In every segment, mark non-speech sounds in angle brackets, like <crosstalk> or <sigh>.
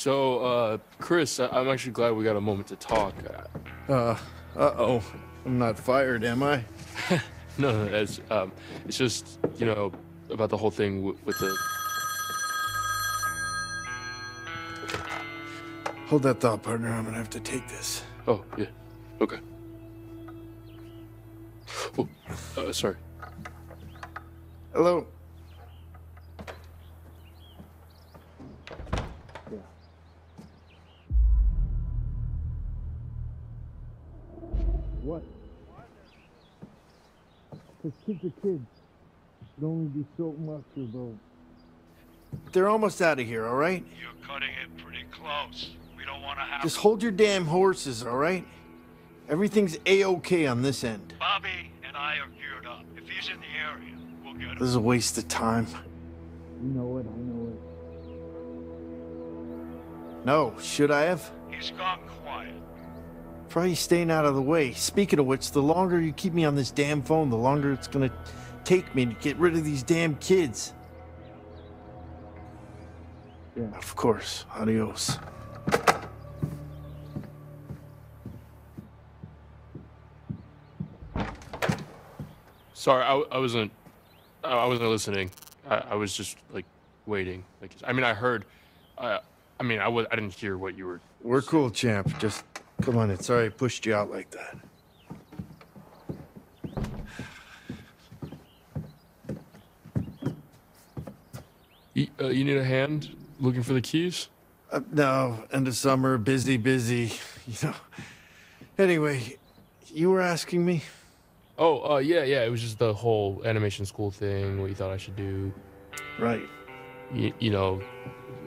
So, uh, Chris, I- I'm actually glad we got a moment to talk. Uh, Uh, uh-oh. I'm not fired, am I? <laughs> no, no, it's, um, it's just, you know, about the whole thing with the. Hold that thought, partner. I'm gonna have to take this. Oh, yeah. Okay. Oh, uh, sorry. Hello? What? Because kids are kids. Should only be so much about. They're almost out of here, all right? You're cutting it pretty close. We don't want to have. Just hold your damn horses, all right? Everything's a-okay on this end. Bobby and I are geared up. If he's in the area, we'll get him. This is a waste of time. You know it, I know it. No, should I have? He's gone quiet. Probably staying out of the way. Speaking of which, the longer you keep me on this damn phone, the longer it's gonna take me to get rid of these damn kids. Yeah. Of course. Adios. Sorry, I, I wasn't. I I wasn't listening. I, I was just like waiting. Like, I mean, I heard. I, I mean, I was. I didn't hear what you were. We're cool, champ. Just come on. It's sorry I pushed you out like that. You, uh, you need a hand looking for the keys? Uh, no, end of summer, busy, busy. <laughs> You know. Anyway, you were asking me. Oh, uh, yeah, yeah. It was just the whole animation school thing. What you thought I should do? Right. You, you know,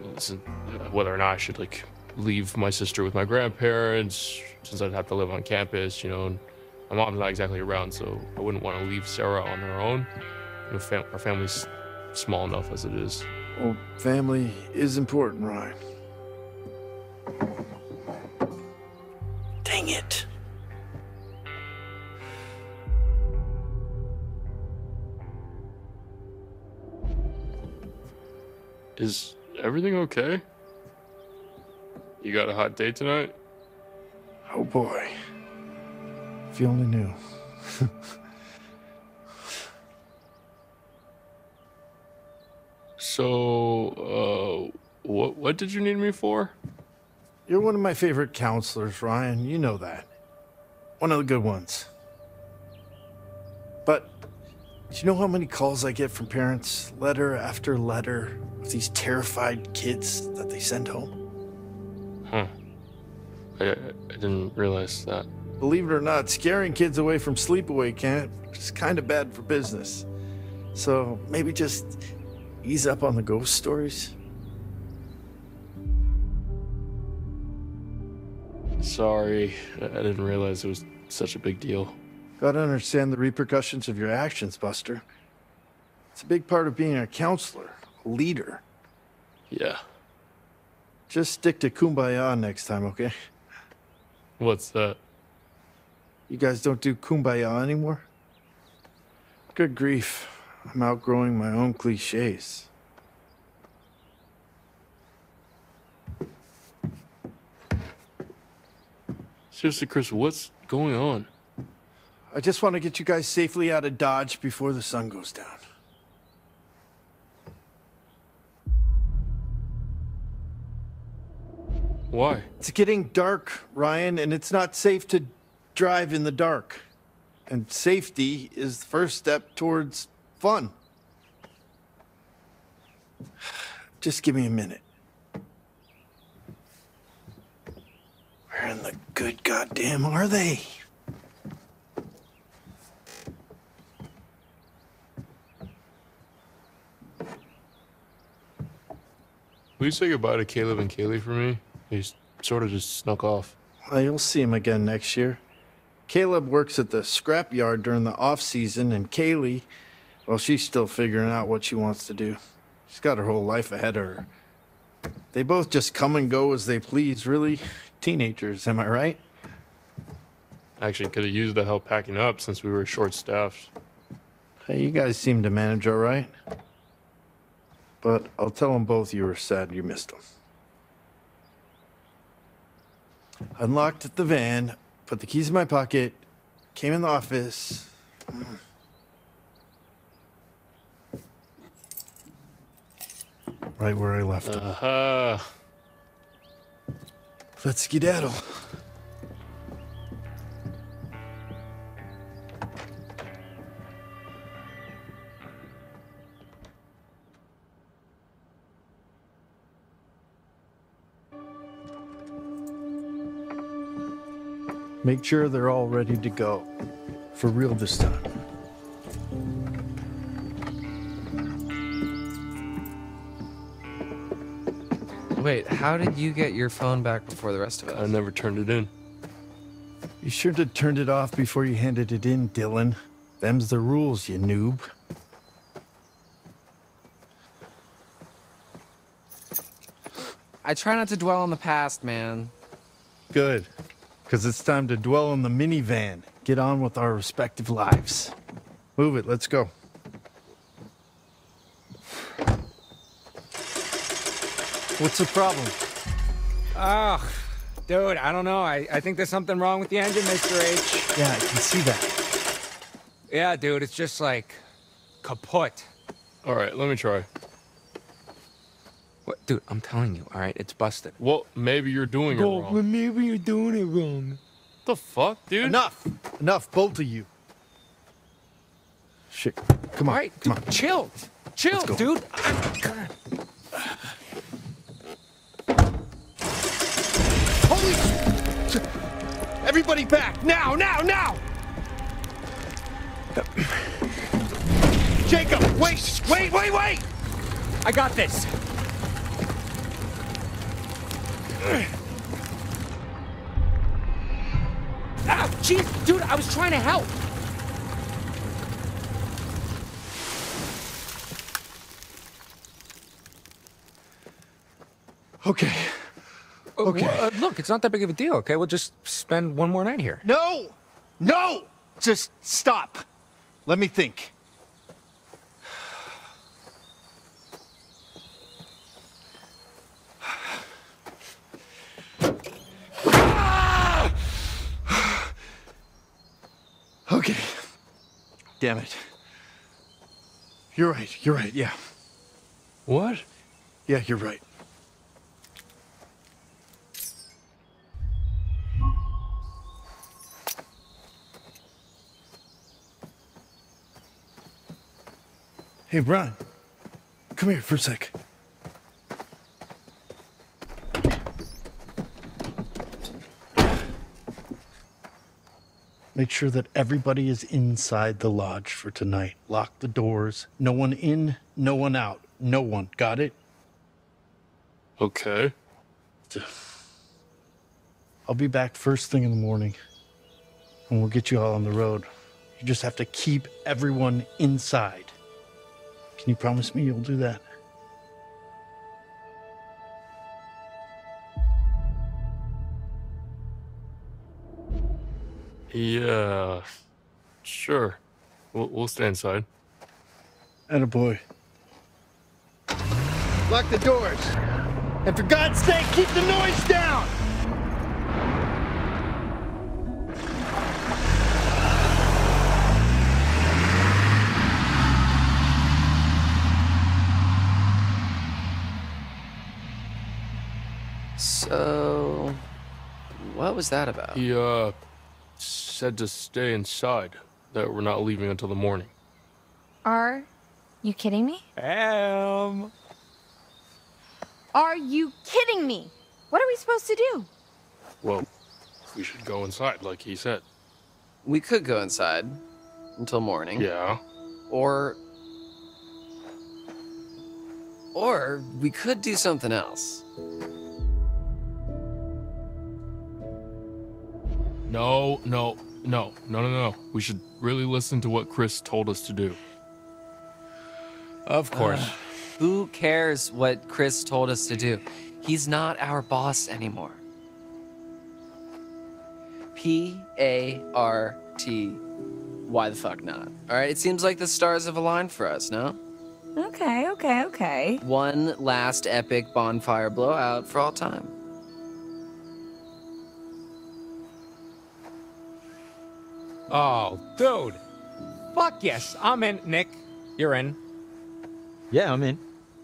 listen, uh, whether or not I should like leave my sister with my grandparents since I'd have to live on campus. You know, and my mom's not exactly around, so I wouldn't want to leave Sarah on her own. You know, fam- our family's small enough as it is. Well, family is important, Ryan. Dang it. Is everything okay? You got a hot date tonight? Oh boy. If you only knew. <laughs> So, uh, what what did you need me for? You're one of my favorite counselors, Ryan. You know that. One of the good ones. But do you know how many calls I get from parents, letter after letter, with these terrified kids that they send home? Huh. I, I didn't realize that. Believe it or not, scaring kids away from sleepaway camp is kind of bad for business. So maybe just ease up on the ghost stories. Sorry, I I didn't realize it was such a big deal. Gotta understand the repercussions of your actions, Buster. It's a big part of being a counselor, a leader. Yeah. Just stick to kumbaya next time, okay? What's that? You guys don't do kumbaya anymore? Good grief. I'm outgrowing my own cliches. Seriously, Chris, what's going on? I just want to get you guys safely out of Dodge before the sun goes down. It's getting dark, Ryan, and it's not safe to drive in the dark. And safety is the first step towards fun. Just give me a minute. Where in the good goddamn are they? Will you say goodbye to Caleb and Kaylee for me? They sort of just snuck off. Well, you'll see him again next year. Caleb works at the scrapyard during the off season, and Kaylee, well, she's still figuring out what she wants to do. She's got her whole life ahead of her. They both just come and go as they please, really. Teenagers, am I right? Actually, could have used the help packing up since we were short staffed. Hey, you guys seem to manage all right. But I'll tell them both you were sad you missed them. Unlocked the van, put the keys in my pocket, came in the office. Right where I left it. Uh, Let's skedaddle. Make sure they're all ready to go. For real this time. Wait, how did you get your phone back before the rest of us? I never turned it in. You should have turned it off before you handed it in, Dylan. Them's the rules, you noob. I try not to dwell on the past, man. Good. Because it's time to dwell on the minivan. Get on with our respective lives. Move it, let's go. What's the problem? Ugh, dude, I don't know. I, I think there's something wrong with the engine, Mr. H. Yeah, I can see that. Yeah, dude, it's just like kaput. All right, let me try. What, dude, I'm telling you, all right, it's busted. Well, maybe you're doing it wrong. maybe you're doing it wrong. the fuck, dude? Enough! Enough, both of you. Shit. Come on. All right, come dude, on. chill. Chill, Let's go. dude. I'm- Holy shit. Everybody back! Now, now, now! Jacob, wait! Wait, wait, wait! I got this. Ah, jeez, dude, I was trying to help. Okay. Uh, Okay. wh- uh, look, it's not that big of a deal, okay? We'll just spend one more night here. No! No! Just stop. Let me think. Okay. Damn it. You're right. You're right. Yeah. What? Yeah, you're right. Hey, Ryan. Come here for a sec. Make sure that everybody is inside the lodge for tonight. Lock the doors. No one in, no one out. No one. Got it? Okay. I'll be back first thing in the morning and we'll get you all on the road. You just have to keep everyone inside. Can you promise me you'll do that? Yeah. Sure. We'll, we'll stay inside. And a boy. Lock the doors. And for God's sake, keep the noise down! So, what was that about? He, uh, said to stay inside, that we're not leaving until the morning. Are you kidding me? Um, Are you kidding me? What are we supposed to do? Well, we should go inside, like he said. We could go inside until morning. Yeah. Or. Or we could do something else. No, no, no, no, no, no. We should really listen to what Chris told us to do. of course. <sighs> Who cares what Chris told us to do? He's not our boss anymore. P A R T. Why the fuck not? All right, it seems like the stars have aligned for us, no? Okay, okay, okay. One last epic bonfire blowout for all time. Oh, dude. Fuck yes. I'm in. Nick, you're in. Yeah, I'm in.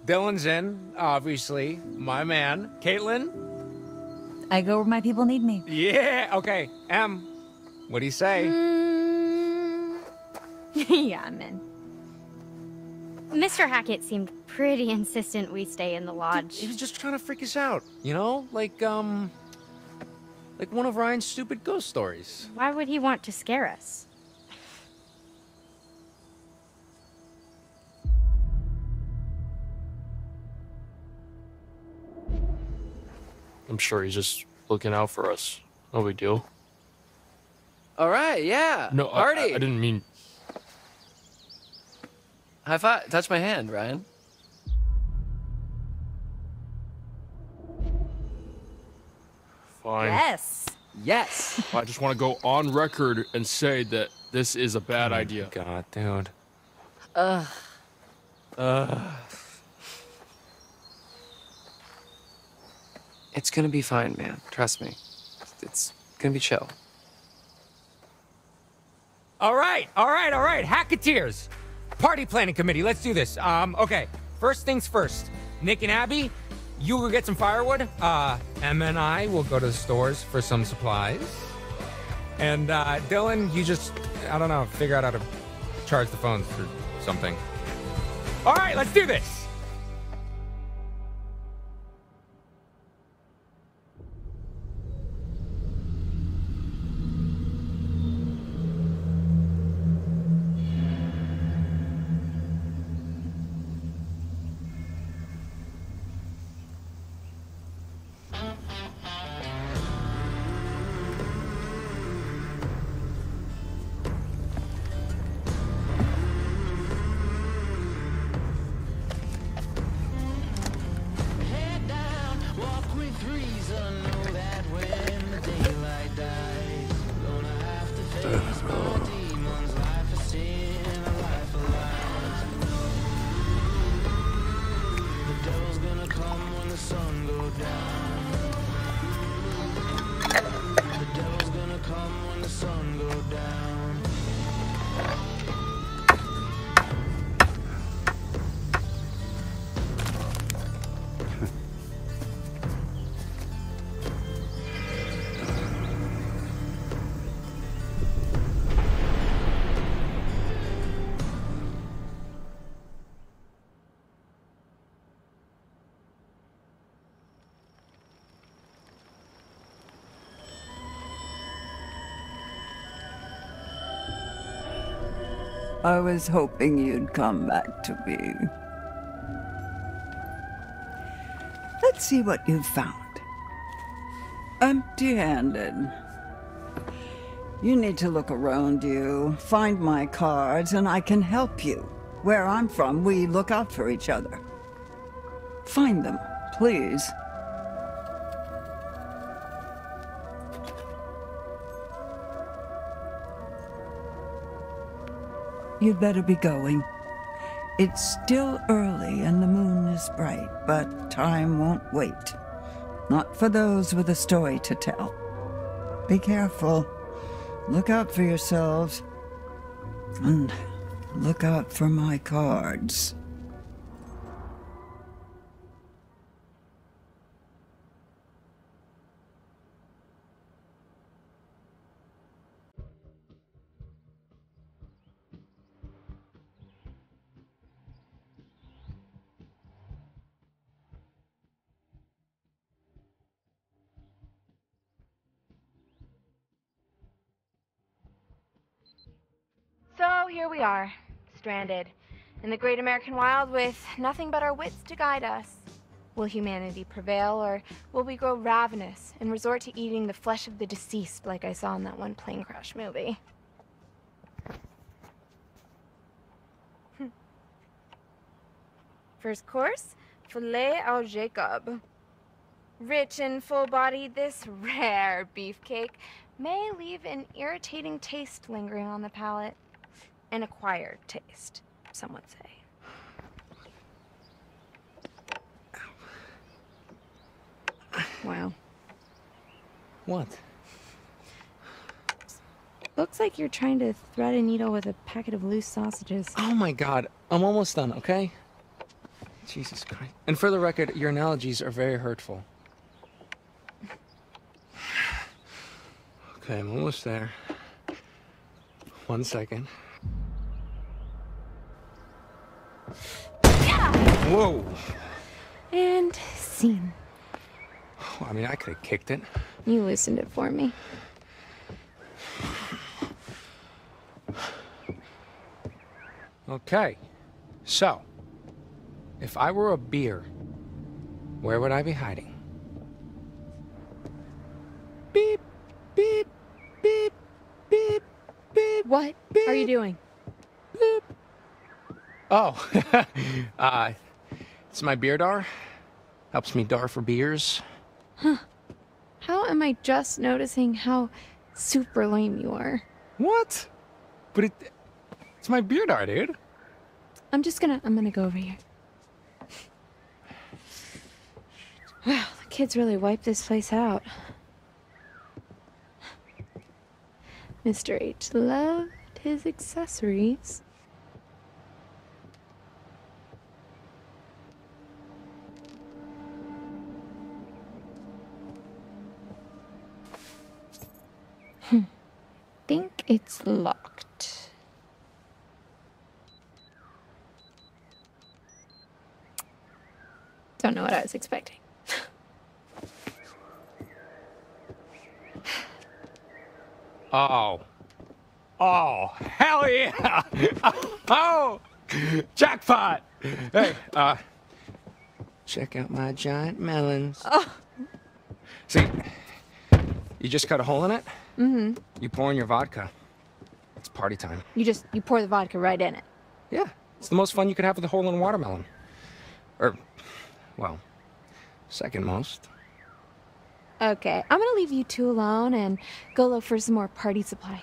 Dylan's in, obviously. My man. Kaitlyn? I go where my people need me. Yeah. Okay. M, what do you say? Mm, <laughs> yeah, I'm in. Mr. Hackett seemed pretty insistent we stay in the lodge. He was just trying to freak us out, you know? Like, um. Like one of Ryan's stupid ghost stories. Why would he want to scare us? I'm sure he's just looking out for us. No big deal. All right, yeah. No, I, I. I didn't mean. High five. Touch my hand, Ryan. Fine. Yes. Yes. I just want to go on record and say that this is a bad idea. God, dude. Ugh. It's gonna be fine, man. Trust me. It's gonna be chill. All right, all right, all right. Hacketeers. Party planning committee. Let's do this. Um, okay. First things first. Nick and Abby, you will get some firewood. Uh, Emma and I will go to the stores for some supplies. And uh, Dylan, you just, I don't know, figure out how to charge the phones or something. All right, let's do this. I was hoping you'd come back to me. Let's see what you've found. Empty handed. You need to look around you, find my cards, and I can help you. Where I'm from, we look out for each other. Find them, please. You'd better be going. It's still early and the moon is bright, but time won't wait. Not for those with a story to tell. Be careful. Look out for yourselves. And look out for my cards. So here we are, stranded in the great American wild with nothing but our wits to guide us. Will humanity prevail, or will we grow ravenous and resort to eating the flesh of the deceased like I saw in that one plane crash movie? Hmm. First course, filet au Jacob. Rich and full bodied, this rare beefcake may leave an irritating taste lingering on the palate. An acquired taste, some would say. Wow. What? looks like you're trying to thread a needle with a packet of loose sausages. Oh my god, I'm almost done, okay? Jesus Christ. And for the record, your analogies are very hurtful. <sighs> Okay, I'm almost there. One second. Whoa! And scene. I mean, I could have kicked it. You loosened it for me. Okay, so if I were a beer, where would I be hiding? Beep, beep, beep, beep, beep. What are you doing? Beep. Oh, <laughs> uh, it's my beer dar. Helps me dar for beers. Huh. How am I just noticing how super lame you are? What? But it, it's my beer dar, dude. I'm just gonna, I'm gonna go over here. Wow, the kids really wiped this place out. Mr. H loved his accessories. I think it's locked. Don't know what I was expecting. <laughs> Oh. Oh, hell yeah! <laughs> oh, jackpot! Hey, uh, check out my giant melons. Oh. See, you just cut a hole in it. Mm-hmm. You pour in your vodka. It's party time. You just you pour the vodka right in it. Yeah, it's the most fun you could have with a hole in a watermelon. Or, well, second most. Okay, I'm gonna leave you two alone and go look for some more party supplies.